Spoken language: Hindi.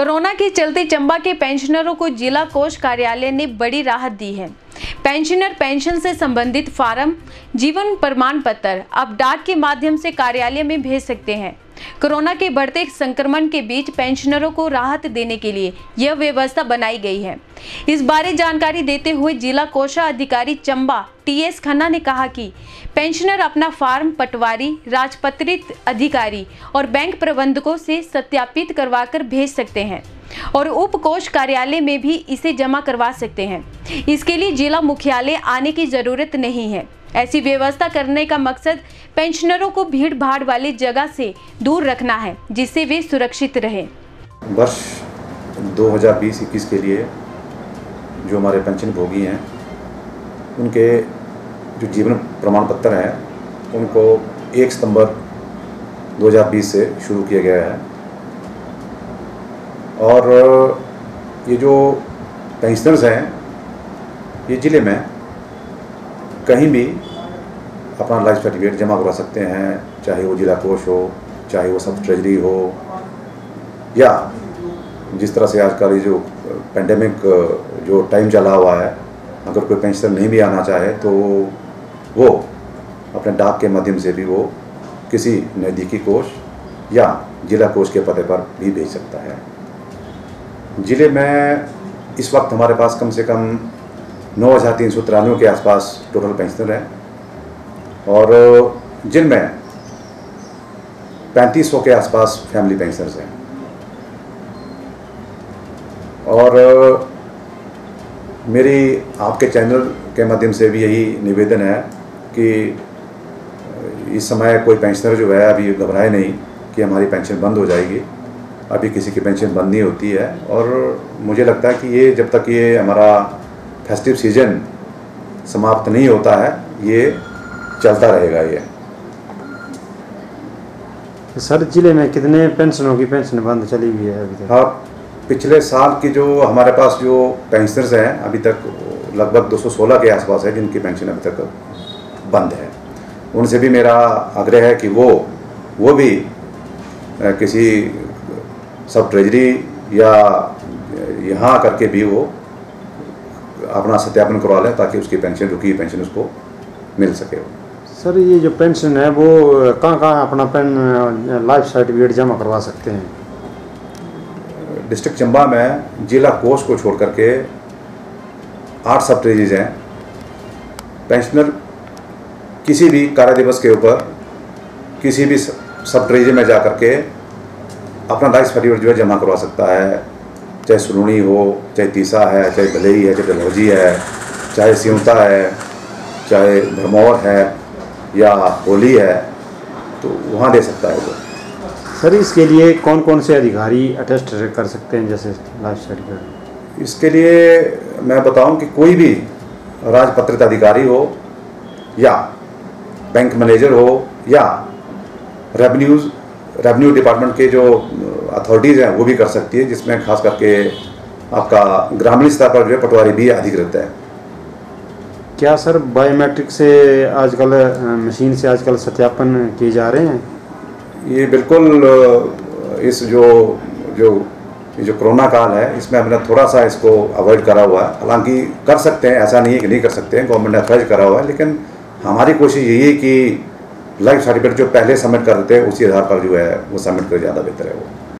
कोरोना के चलते चंबा के पेंशनरों को जिला कोष कार्यालय ने बड़ी राहत दी है। पेंशनर पेंशन से संबंधित फार्म, जीवन प्रमाण पत्र अब डाक के माध्यम से कार्यालय में भेज सकते हैं। कोरोना के बढ़ते संक्रमण के बीच पेंशनरों को राहत देने के लिए यह व्यवस्था बनाई गई है। इस बारे जानकारी देते हुए जिला कोषा अधिकारी चंबा टीएस खन्ना ने कहा कि पेंशनर अपना फार्म पटवारी, राजपत्रित अधिकारी और बैंक प्रबंधकों से सत्यापित करवाकर भेज सकते हैं और उप कोष कार्यालय में भी इसे जमा करवा सकते हैं। इसके लिए जिला मुख्यालय आने की ज़रूरत नहीं है। ऐसी व्यवस्था करने का मकसद पेंशनरों को भीड़ भाड़ वाली जगह से दूर रखना है, जिससे वे सुरक्षित रहें। वर्ष 2020-21 के लिए जो हमारे पेंशन भोगी हैं, उनके जो जीवन प्रमाण पत्र हैं, उनको 1 सितंबर 2020 से शुरू किया गया है। और, ये जो पेंशनर्स हैं, ये ज़िले में कहीं भी अपना लाइफ सर्टिफिकेट जमा करवा सकते हैं, चाहे वो जिला कोष हो, चाहे वो सब ट्रेजरी हो, या जिस तरह से आजकल ये जो पेंडेमिक जो टाइम चला हुआ है, अगर कोई पेंशनर नहीं भी आना चाहे तो वो अपने डाक के माध्यम से भी वो किसी नज़दीकी कोष या जिला कोष के पते पर भी भेज सकता है। ज़िले में इस वक्त हमारे पास कम से कम नौ हज़ार तीन सौ तिरानवे के आसपास टोटल पेंशनर हैं और जिनमें पैंतीस सौ के आसपास फैमिली पेंशनर्स हैं। और मेरी आपके चैनल के माध्यम से भी यही निवेदन है कि इस समय कोई पेंशनर जो है अभी घबराए नहीं कि हमारी पेंशन बंद हो जाएगी। अभी किसी की पेंशन बंद नहीं होती है और मुझे लगता है कि ये जब तक ये हमारा फेस्टिव सीज़न समाप्त नहीं होता है ये चलता रहेगा ये। सर ज़िले में कितने पेंशनों की पेंशन बंद चली हुई है अभी तक? हाँ पिछले साल की जो हमारे पास जो पेंशनर्स हैं अभी तक लगभग 216 के आसपास है जिनकी पेंशन अभी तक बंद है। उनसे भी मेरा आग्रह है कि वो वो भी किसी सब ट्रेजरी या यहाँ करके भी वो अपना सत्यापन करवा लें ताकि उसकी पेंशन रुकी पेंशन उसको मिल सके। सर ये जो पेंशन है वो कहाँ कहाँ अपना पेन लाइफ सर्टिफिकेट जमा करवा सकते हैं? डिस्ट्रिक्ट चंबा में जिला कोष को छोड़ करके आठ सब ट्रेजरीज हैं। पेंशनर किसी भी कार्य दिवस के ऊपर किसी भी सब ट्रेजी में जा करके अपना लाइफ सर्टिफिकेट जो है जमा करवा सकता है। चाहे सुलूनी हो चाहे तीसा है चाहे भलेई है चाहे डलहौजी है चाहे सिमता है चाहे भरमौर है या होली है तो वहाँ दे सकता है वो। सर इसके लिए कौन कौन से अधिकारी अटेस्ट कर सकते हैं जैसे लाइफ सर्टिफिकेट? इसके लिए मैं बताऊँ कि कोई भी राजपत्रित अधिकारी हो या बैंक मैनेजर हो या रेवन्यूज रेवेन्यू डिपार्टमेंट के जो अथॉरिटीज़ हैं वो भी कर सकती है जिसमें खास करके आपका ग्रामीण स्तर पर जो है पटवारी भी अधिकृत है। क्या सर बायोमेट्रिक से आजकल मशीन से आजकल सत्यापन किए जा रहे हैं? ये बिल्कुल इस जो जो ये जो कोरोना काल है इसमें हमने थोड़ा सा इसको अवॉइड करा हुआ है। हालाँकि कर सकते हैं ऐसा नहीं है कि नहीं कर सकते हैं गवर्नमेंट ने अथराइज करा हुआ है लेकिन हमारी कोशिश यही है कि लाइफ सर्टिफिकेट जो पहले सबमिट करते हैं, उसी आधार पर जो है वो सबमिट करें, ज़्यादा बेहतर है वो।